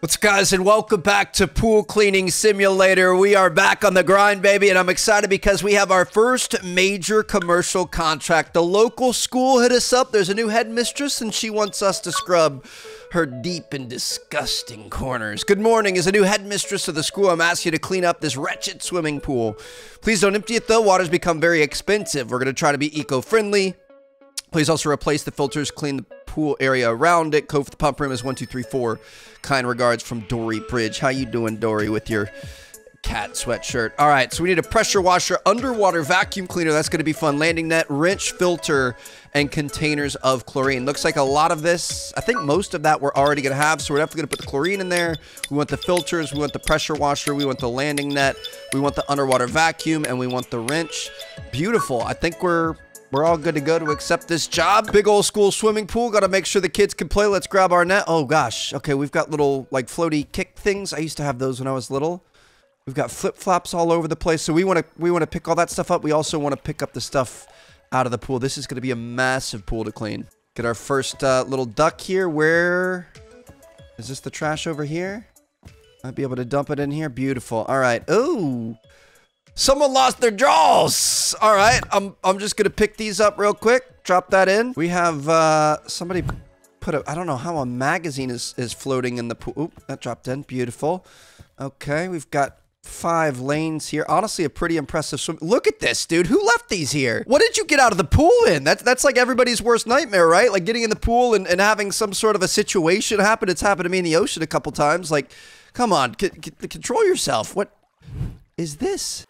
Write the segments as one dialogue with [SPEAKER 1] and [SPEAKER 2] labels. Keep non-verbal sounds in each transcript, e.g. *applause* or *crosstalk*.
[SPEAKER 1] What's up, guys, and welcome back to Pool Cleaning Simulator. We are back on the grind, baby, and I'm excited because we have our first major commercial contract. The local school hit us up. There's a new headmistress, and she wants us to scrub her deep and disgusting corners. Good morning. As a new headmistress of the school, I'm asking you to clean up this wretched swimming pool. Please don't empty it, though. Water's become very expensive. We're going to try to be eco-friendly. Please also replace the filters, clean the pool area around it. Code for the pump room is 1234. Kind regards from Dory Bridge. How you doing, Dory, with your cat sweatshirt? All right, so we need a pressure washer, underwater vacuum cleaner. That's going to be fun. Landing net, wrench, filter, and containers of chlorine. Looks like a lot of this, I think most of that we're already going to have, so we're definitely going to put the chlorine in there. We want the filters, we want the pressure washer, we want the landing net, we want the underwater vacuum, and we want the wrench. Beautiful. I think we're we're all good to go to accept this job. Big old school swimming pool. Got to make sure the kids can play. Let's grab our net. Oh, gosh. Okay, we've got little, like, floaty kick things. I used to have those when I was little. We've got flip-flops all over the place. So we want to we want to pick all that stuff up. We also want to pick up the stuff out of the pool. This is going to be a massive pool to clean. Get our first uh, little duck here. Where is this the trash over here? Might be able to dump it in here. Beautiful. All right. Oh, Someone lost their jaws. All right, I'm I'm just gonna pick these up real quick. Drop that in. We have uh, somebody put a. I don't know how a magazine is is floating in the pool. Oop, that dropped in. Beautiful. Okay, we've got five lanes here. Honestly, a pretty impressive swim. Look at this, dude. Who left these here? What did you get out of the pool in? That's that's like everybody's worst nightmare, right? Like getting in the pool and, and having some sort of a situation happen. It's happened to me in the ocean a couple times. Like, come on, control yourself. What is this?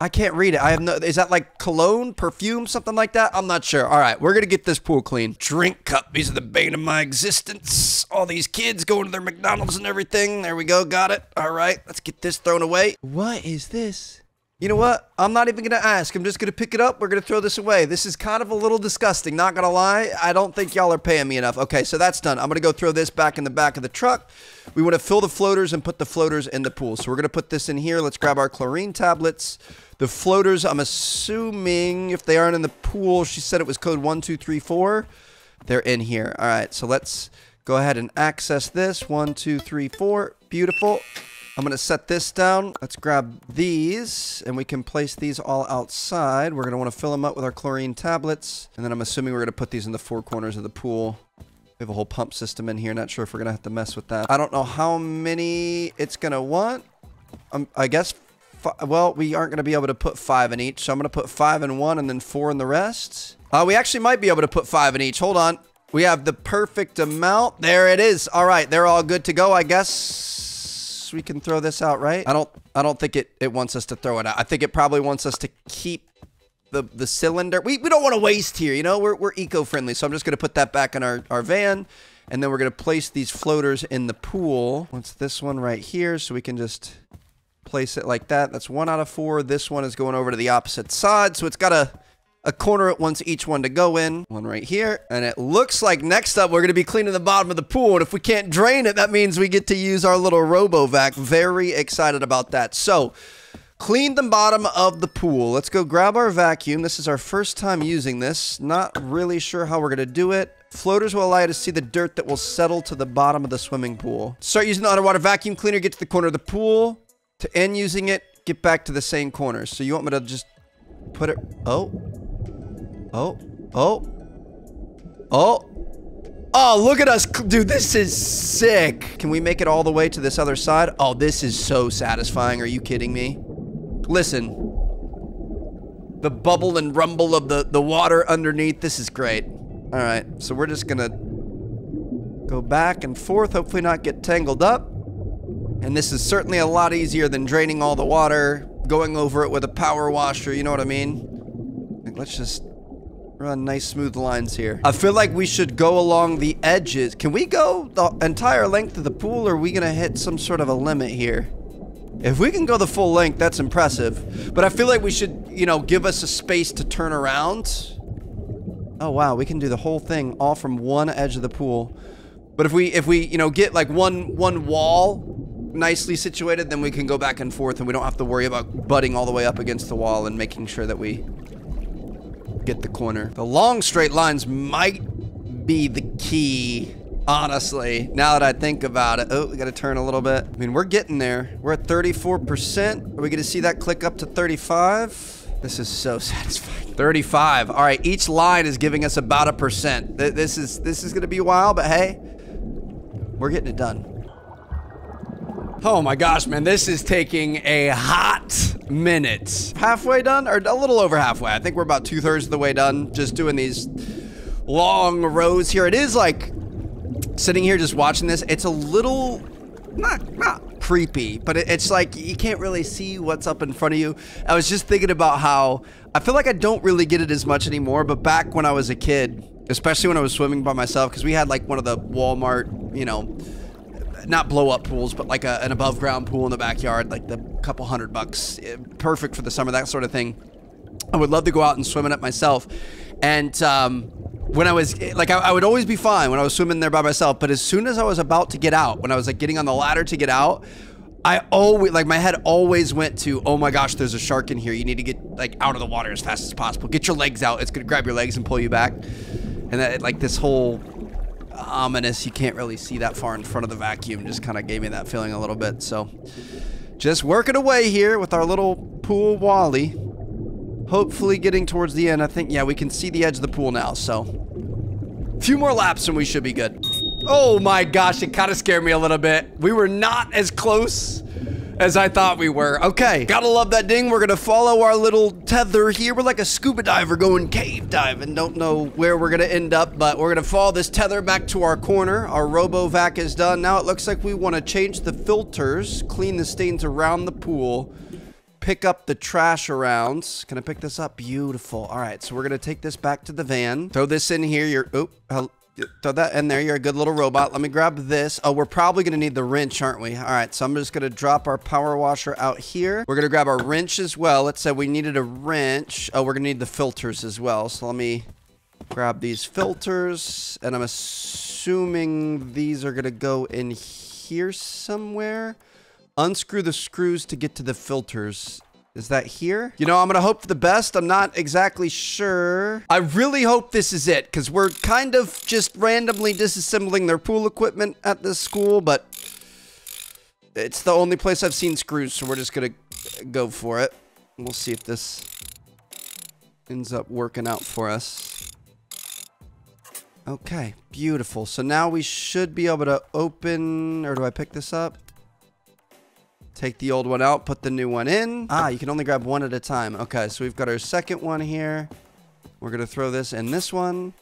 [SPEAKER 1] I can't read it. I have no. Is that like cologne, perfume, something like that? I'm not sure. All right, we're gonna get this pool clean. Drink cup. These are the bane of my existence. All these kids going to their McDonald's and everything. There we go. Got it. All right, let's get this thrown away. What is this? You know what? I'm not even going to ask. I'm just going to pick it up. We're going to throw this away. This is kind of a little disgusting. Not going to lie. I don't think y'all are paying me enough. Okay, so that's done. I'm going to go throw this back in the back of the truck. We want to fill the floaters and put the floaters in the pool. So we're going to put this in here. Let's grab our chlorine tablets. The floaters, I'm assuming if they aren't in the pool, she said it was code 1234. They're in here. All right, so let's go ahead and access this. One, two, three, four. Beautiful. I'm going to set this down. Let's grab these, and we can place these all outside. We're going to want to fill them up with our chlorine tablets, and then I'm assuming we're going to put these in the four corners of the pool. We have a whole pump system in here. Not sure if we're going to have to mess with that. I don't know how many it's going to want. Um, I guess, well, we aren't going to be able to put five in each, so I'm going to put five in one and then four in the rest. Uh, we actually might be able to put five in each. Hold on. We have the perfect amount. There it is. All right, they're all good to go, I guess we can throw this out, right? I don't I don't think it, it wants us to throw it out. I think it probably wants us to keep the the cylinder. We, we don't want to waste here, you know? We're, we're eco-friendly. So I'm just going to put that back in our, our van. And then we're going to place these floaters in the pool. What's this one right here? So we can just place it like that. That's one out of four. This one is going over to the opposite side. So it's got a a corner it wants each one to go in. One right here. And it looks like next up we're going to be cleaning the bottom of the pool. And if we can't drain it, that means we get to use our little RoboVac. Very excited about that. So clean the bottom of the pool. Let's go grab our vacuum. This is our first time using this. Not really sure how we're going to do it. Floaters will allow you to see the dirt that will settle to the bottom of the swimming pool. Start using the underwater vacuum cleaner, get to the corner of the pool. To end using it, get back to the same corner. So you want me to just put it... Oh, Oh. Oh. Oh. Oh, look at us. Dude, this is sick. Can we make it all the way to this other side? Oh, this is so satisfying. Are you kidding me? Listen. The bubble and rumble of the, the water underneath. This is great. All right. So we're just to go back and forth. Hopefully not get tangled up. And this is certainly a lot easier than draining all the water, going over it with a power washer. You know what I mean? Let's just Run nice smooth lines here. I feel like we should go along the edges. Can we go the entire length of the pool or are we gonna hit some sort of a limit here? If we can go the full length, that's impressive. But I feel like we should, you know, give us a space to turn around. Oh wow, we can do the whole thing all from one edge of the pool. But if we, if we, you know, get like one, one wall nicely situated, then we can go back and forth and we don't have to worry about butting all the way up against the wall and making sure that we get the corner. The long straight lines might be the key. honestly, now that I think about it. Oh, we got to turn a little bit. I mean, we're getting there. We're at 34%. Are we going to see that click up to 35? This is so *laughs* satisfying. 35. All right, each line is giving us about a percent. This is this is going to be a while, but hey, we're getting it done. Oh my gosh, man, this is taking a hot minute. Halfway done, or a little over halfway. I think we're about two thirds of the way done, just doing these long rows here. It is like sitting here just watching this, it's a little not not creepy, but it, it's like you can't really see what's up in front of you. I was just thinking about how I feel like I don't really get it as much anymore, but back when I was a kid, especially when I was swimming by myself, because we had like one of the Walmart, you know, not blow up pools, but like a, an above ground pool in the backyard, like the couple hundred bucks, eh, perfect for the summer, that sort of thing. I would love to go out and swim in it myself. And um, when I was eh, like, I, I, would always be fine when I was swimming there by myself. But as soon as I was about to get out, when I was like getting on the ladder to get out, I always like my head always went to, oh my gosh, there's a shark in here. You need to get like out of the water as fast as possible. Get your legs out. It's gonna grab your legs and pull you back. And that like this whole ominous. You can't really see that far in front of the vacuum. Just kind of gave me that feeling a little bit. So just working away here with our little pool Wally. Hopefully getting towards the end. I think, yeah, we can see the edge of the pool now. So a few more laps and we should be good. Oh my gosh, it kind of scared me a little bit. We were not as close as I thought we were. Okay, gotta love that ding. We're gonna follow our little tether here. We're like a scuba diver going cave diving. Don't know where we're gonna end up, but we're gonna follow this tether back to our corner. Our RoboVac is done. Now it looks like we wanna change the filters, clean the stains around the pool, pick up the trash around. Can I pick this up? Beautiful. All right, so we're gonna take this back to the van. Throw this in here. You're, oh, throw that in there. You're a good little robot. Let me grab this. Oh, we're probably going to need the wrench, aren't we? All right, so I'm just going to drop our power washer out here. We're going to grab our wrench as well. It said we needed a wrench. Oh, we're going to need the filters as well. So let me grab these filters. And I'm assuming these are going to go in here somewhere. Unscrew the screws to get to the filters. Is that here? You know, I'm gonna hope for the best. I'm not exactly sure. I really hope this is it, because we're kind of just randomly disassembling their pool equipment at this school, but it's the only place I've seen screws, so we're just gonna go for it. We'll see if this ends up working out for us. Okay, beautiful. So now we should be able to open, or do I pick this up? Take the old one out, put the new one in. Ah, you can only grab one at a time. Okay, so we've got our second one here. We're going to throw this in this one.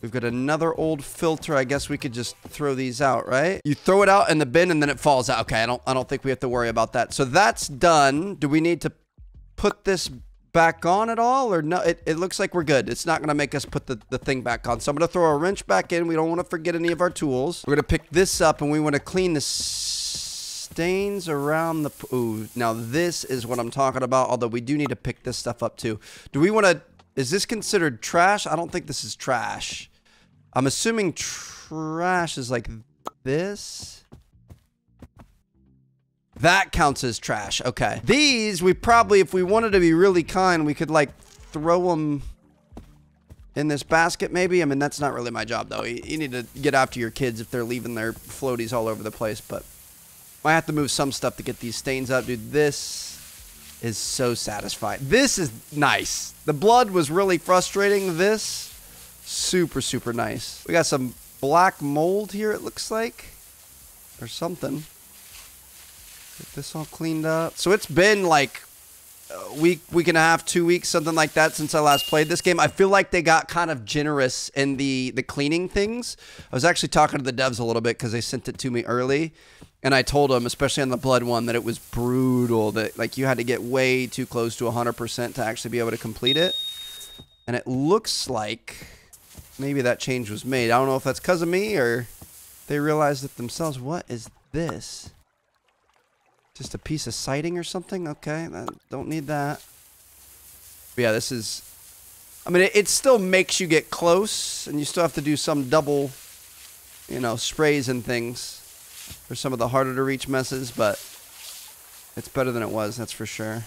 [SPEAKER 1] We've got another old filter. I guess we could just throw these out, right? You throw it out in the bin and then it falls out. Okay, I don't I don't think we have to worry about that. So that's done. Do we need to put this back on at all or no? It, it looks like we're good. It's not to make us put the, the thing back on. So I'm to throw a wrench back in. We don't want to forget any of our tools. We're to pick this up and we want to clean this stains around the... Ooh, now this is what I'm talking about, although we do need to pick this stuff up too. Do we want to... Is this considered trash? I don't think this is trash. I'm assuming trash is like this. That counts as trash. Okay. These, we probably, if we wanted to be really kind, we could like throw them in this basket maybe. I mean, that's not really my job though. You, you need to get after your kids if they're leaving their floaties all over the place, but... Might have to move some stuff to get these stains up. Dude, this is so satisfying. This is nice. The blood was really frustrating. This, super, super nice. We got some black mold here, it looks like. Or something. Get this all cleaned up. So it's been like a week, week and a half, two weeks, something like that since I last played this game. I feel like they got kind of generous in the, the cleaning things. I was actually talking to the devs a little bit because they sent it to me early and I told him, especially on the blood one, that it was brutal. That like you had to get way too close to 100% to actually be able to complete it. And it looks like maybe that change was made. I don't know if that's because of me or they realized it themselves. What is this? Just a piece of siding or something? Okay, don't need that. But yeah, this is... I mean, it, it still makes you get close, and you still have to do some double, you know, sprays and things for some of the harder to reach messes, but it's better than it was, that's for sure.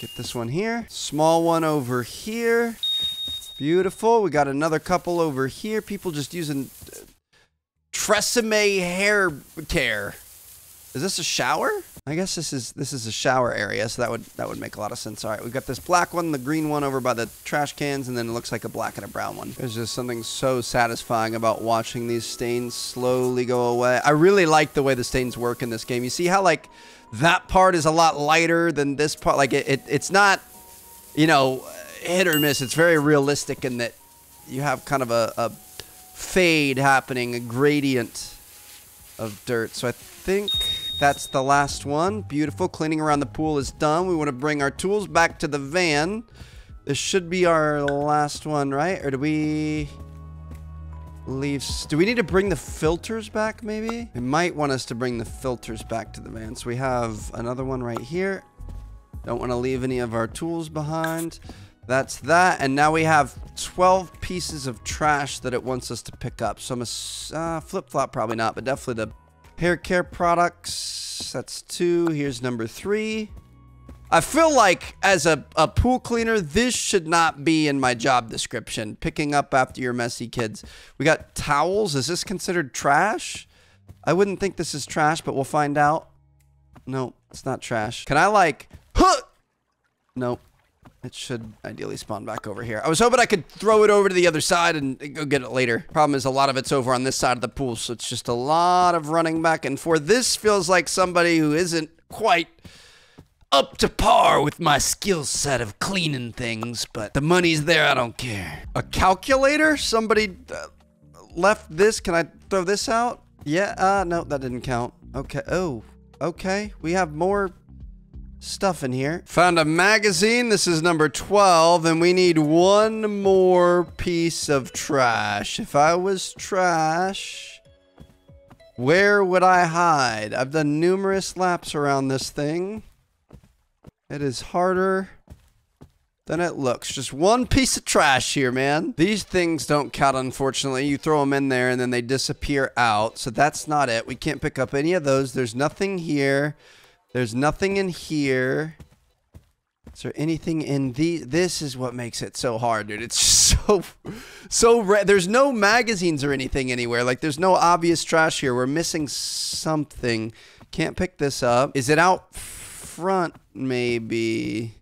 [SPEAKER 1] Get this one here. Small one over here. Beautiful. We got another couple over here. People just using uh, Tresemme Hair Care. Is this a shower? I guess this is this is a shower area, so that would that would make a lot of sense. All right, we've got this black one, the green one over by the trash cans, and then it looks like a black and a brown one. There's just something so satisfying about watching these stains slowly go away. I really like the way the stains work in this game. You see how like that part is a lot lighter than this part. Like it, it it's not, you know, hit or miss. It's very realistic in that you have kind of a, a fade happening, a gradient of dirt. So I think that's the last one. Beautiful. Cleaning around the pool is done. We want to bring our tools back to the van. This should be our last one, right? Or do we leave... Do we need to bring the filters back, maybe? It might want us to bring the filters back to the van. So we have another one right here. Don't want to leave any of our tools behind. That's that. And now we have 12 pieces of trash that it wants us to pick up. So I'm a uh, flip-flop, probably not, but definitely the Hair care products. That's two. Here's number three. I feel like as a, a pool cleaner, this should not be in my job description. Picking up after your messy kids. We got towels. Is this considered trash? I wouldn't think this is trash, but we'll find out. No, it's not trash. Can I like, huh? *laughs* Nope. It should ideally spawn back over here. I was hoping I could throw it over to the other side and go get it later. Problem is a lot of it's over on this side of the pool, so it's just a lot of running back and forth. This feels like somebody who isn't quite up to par with my skill set of cleaning things, but the money's there, I don't care. A calculator? Somebody uh, left this. Can I throw this out? Yeah, uh, no, that didn't count. Okay, oh, okay. We have more stuff in here. Found a magazine. This is number 12, and we need one more piece of trash. If I was trash, where would I hide? I've done numerous laps around this thing. It is harder than it looks. Just one piece of trash here, man. These things don't count, unfortunately. You throw them in there and then they disappear out. So that's not it. We can't pick up any of those. There's nothing here. There's nothing in here. Is there anything in the? This is what makes it so hard, dude. It's *laughs* so, so red. There's no magazines or anything anywhere. Like, there's no obvious trash here. We're missing something. Can't pick this up. Is it out front, maybe?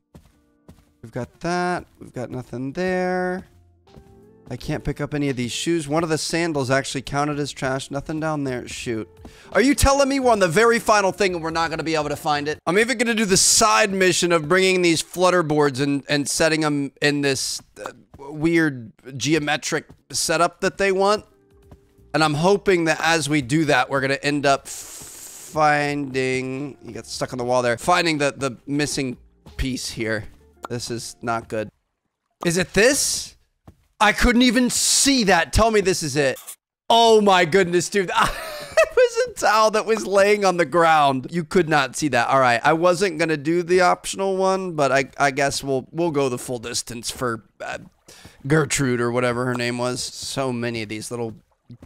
[SPEAKER 1] We've got that. We've got nothing there. I can't pick up any of these shoes. One of the sandals actually counted as trash. Nothing down there. Shoot. Are you telling me we're on the very final thing and we're not going to be able to find it? I'm even going to do the side mission of bringing these flutter boards and, and setting them in this uh, weird geometric setup that they want. And I'm hoping that as we do that, we're going to end up finding... You got stuck on the wall there. Finding the, the missing piece here. This is not good. Is it this? I couldn't even see that. Tell me this is it. Oh my goodness, dude. *laughs* it was a towel that was laying on the ground. You could not see that. All right. I wasn't going to do the optional one, but I, I guess we'll we'll go the full distance for uh, Gertrude or whatever her name was. So many of these little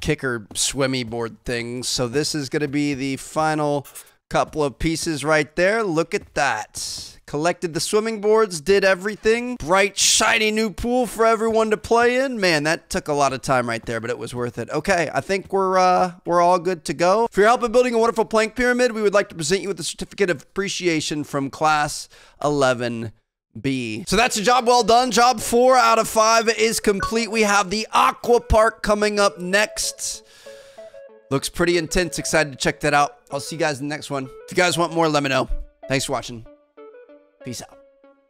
[SPEAKER 1] kicker swimmy board things. So this is going to be the final couple of pieces right there. Look at that. Collected the swimming boards, did everything. Bright, shiny new pool for everyone to play in. Man, that took a lot of time right there, but it was worth it. Okay, I think we're uh, we're all good to go. For your help in building a wonderful plank pyramid, we would like to present you with a certificate of appreciation from class 11. B. So that's a job well done. Job four out of five is complete. We have the Aqua Park coming up next. Looks pretty intense. Excited to check that out. I'll see you guys in the next one. If you guys want more, let me know. Thanks for watching. Peace out.